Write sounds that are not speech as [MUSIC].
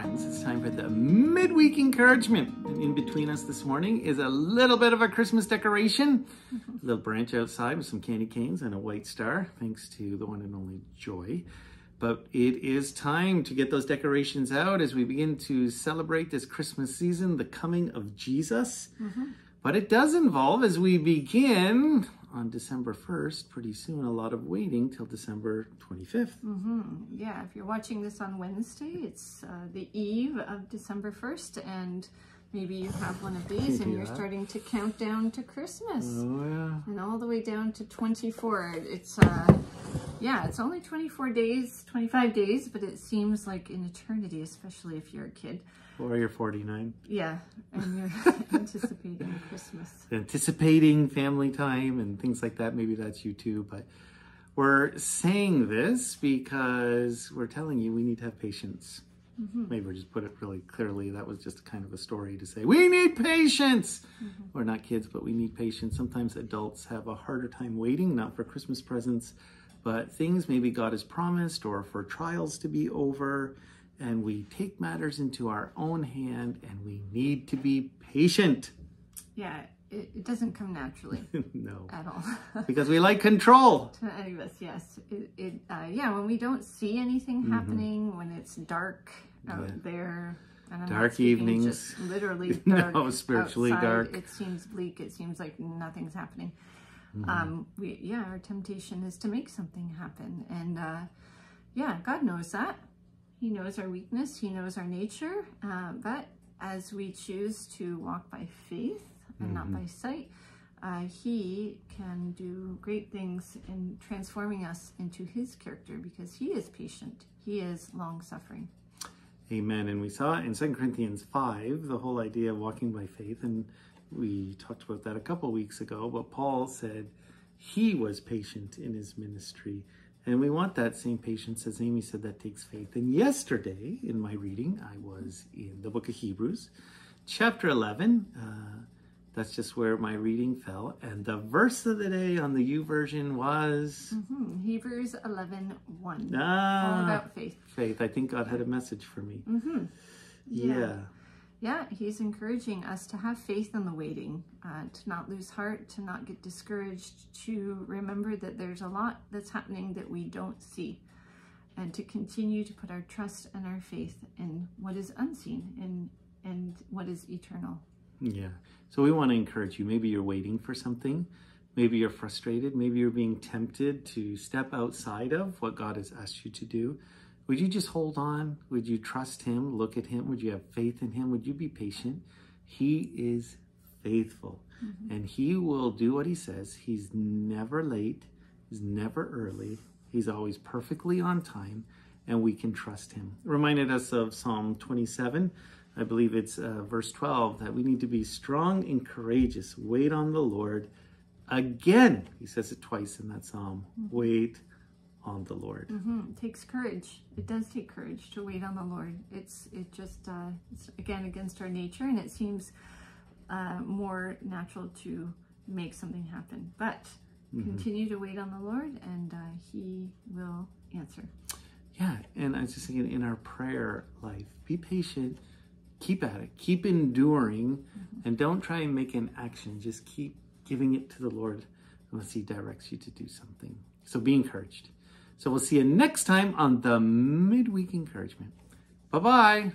friends, it's time for the midweek encouragement. And in between us this morning is a little bit of a Christmas decoration, a [LAUGHS] little branch outside with some candy canes and a white star, thanks to the one and only Joy. But it is time to get those decorations out as we begin to celebrate this Christmas season, the coming of Jesus. Mm-hmm. But it does involve, as we begin on December 1st, pretty soon, a lot of waiting till December 25th. Yeah, if you're watching this on Wednesday, it's uh, the eve of December 1st, and maybe you have one of [LAUGHS] these and you're that. starting to count down to Christmas. Oh, yeah. And all the way down to 24. It's, uh, yeah, it's only 24 days, 25 days, but it seems like an eternity, especially if you're a kid. Or you're 49. Yeah, and you're [LAUGHS] anticipating Christmas. anticipating family time and things like that. Maybe that's you too, but we're saying this because we're telling you we need to have patience. Mm-hmm. Maybe we'll just put it really clearly. That was just kind of a story to say we need patience. Mm-hmm. We're not kids, but we need patience. Sometimes adults have a harder time waiting, not for Christmas presents, but things maybe God has promised or for trials to be over. And we take matters into our own hand and we need to be patient. Yeah, it, it doesn't come naturally [LAUGHS] no. at all. [LAUGHS] because we like control. To any of us, yes. It, it uh, yeah, when we don't see anything happening, when it's dark out Mm-hmm. Yeah. there, Dark evenings. just literally [LAUGHS] No, spiritually outside, dark. It seems bleak. It seems like nothing's happening. Mm-hmm. Um, we yeah, our temptation is to make something happen, and uh, yeah, God knows that. He knows our weakness. He knows our nature. Uh, but as we choose to walk by faith and not by sight, uh, He can do great things in transforming us into His character because He is patient. He is long suffering. Amen. And we saw in 2 Corinthians 5 the whole idea of walking by faith. And we talked about that a couple weeks ago. But Paul said he was patient in his ministry. And we want that same patience, as Amy said, that takes faith. And yesterday in my reading, I was in the book of Hebrews, chapter 11. Uh, that's just where my reading fell. And the verse of the day on the YouVersion was Hmm, Hebrews 11 1. All ah, about faith. faith. I think God had a message for me. Mm-hmm. yeah. Yeah, he's encouraging us to have faith in the waiting, uh, to not lose heart, to not get discouraged, to remember that there's a lot that's happening that we don't see, and to continue to put our trust and our faith in what is unseen and and what is eternal. Yeah. So we want to encourage you. Maybe you're waiting for something. Maybe you're frustrated. Maybe you're being tempted to step outside of what God has asked you to do. Would you just hold on? Would you trust Him? Look at Him? Would you have faith in Him? Would you be patient? He is faithful and He will do what He says. He's never late, He's never early, He's always perfectly on time, and we can trust Him. Reminded us of Psalm 27. I believe it's uh, verse 12 that we need to be strong and courageous. Wait on the Lord. Again, he says it twice in that psalm. Wait on the Lord. hmm It takes courage. It does take courage to wait on the Lord. It's it just uh, it's again against our nature, and it seems uh, more natural to make something happen. But continue to wait on the Lord, and uh, He will answer. Yeah, and I was just thinking in our prayer life, be patient, keep at it, keep enduring, and don't try and make an action. Just keep giving it to the Lord unless He directs you to do something. So be encouraged. So we'll see you next time on the midweek encouragement. Bye bye.